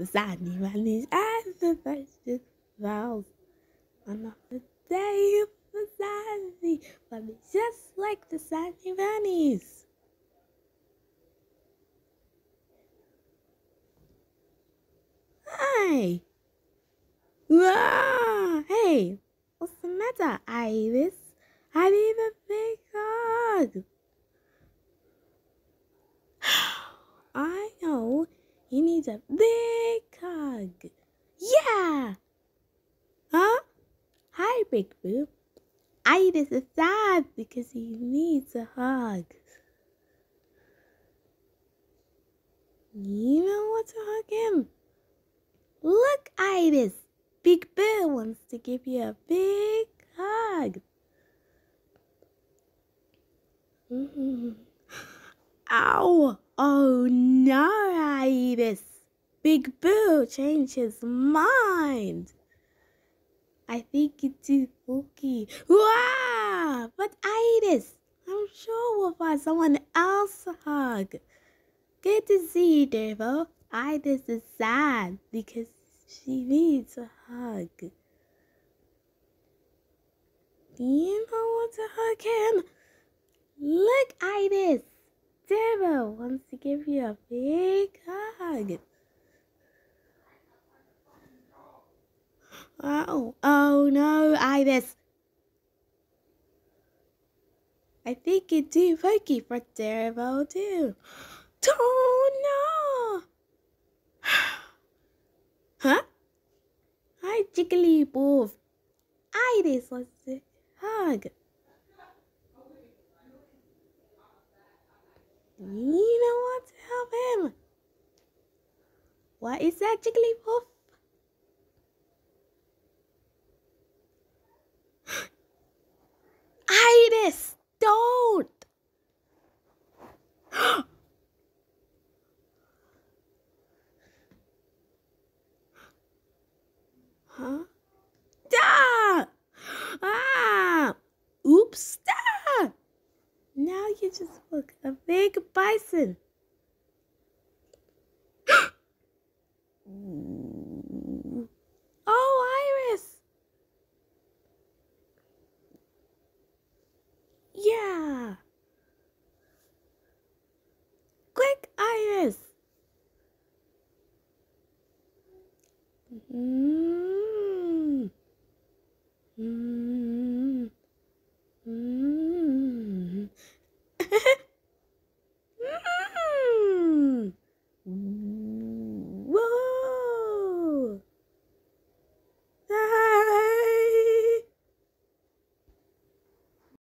the sunny bunnies and the precious bells. Another day of the sunny bunnies, just like the sunny bunnies. Hi. Ah, hey, what's the matter, Iris? I need a big hug. I know he needs a big Yeah. Huh? Hi, Big Boo. Iris is sad because he needs a hug. You know what to hug him? Look, Iris. Big Boo wants to give you a big hug. Mm-hmm. Ow! Oh no, Iris! Big Boo changed his mind. I think it's too spooky. Wow! But Iris, I'm sure we'll find someone else to hug. Good to see you, Dervo. Iris is sad because she needs a hug. Do you know what to hug him? Look, Iris! Dervo wants to give you a big hug. Oh, oh no, Iris. I think it's too funky for Dervo too. Oh no! huh? Hi, Jigglypuff. Iris wants to hug. You know what to help him. What is that, Jigglypuff? Iris, don't! Huh? Da! Ah! Oops! Da! Now you just look a big bison. oh, Iris! Yeah! Quick, Iris! Mm -hmm.